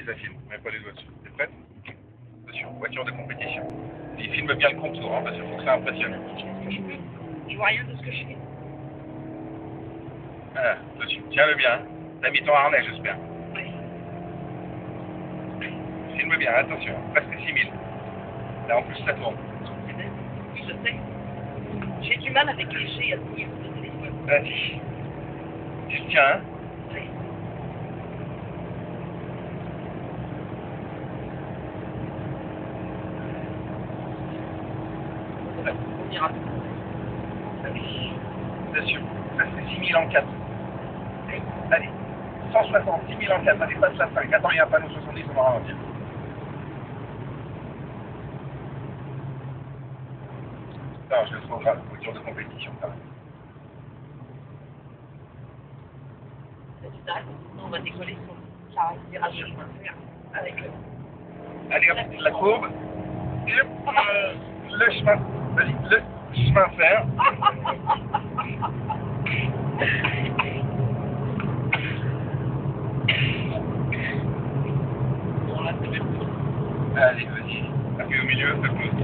Allez, ça filme. Mets pas les dessus. T'es prête Attention, voiture de compétition. Il filme bien le contour, hein, parce qu'il faut que ça impressionne. Je que vois rien de ce que je fais. Voilà, attention. Tiens-le bien. hein. T'as mis ton harnais, j'espère. Oui. Filme bien, attention. Presque 6000. Là, en plus, ça tourne. Je sais. J'ai du mal avec les à tenir le téléphone. Vas-y. Tu tiens, hein Oui. On ira. Allez. Attention. Presque 6000 en 4. Oui. Allez. 160, 6000 en 4. Allez, passe la 5. Attends, il y a un panneau 70, on va ralentir. Non, je le trouve grave. Voiture de compétition, ça. Tu t'arrêtes, sinon on va décoller sur la fer avec le. Allez, hop, la courbe. Et hop, euh, le chemin. Bon, là, c'est même Allez, vas-y. Appuie au milieu, ça pousse.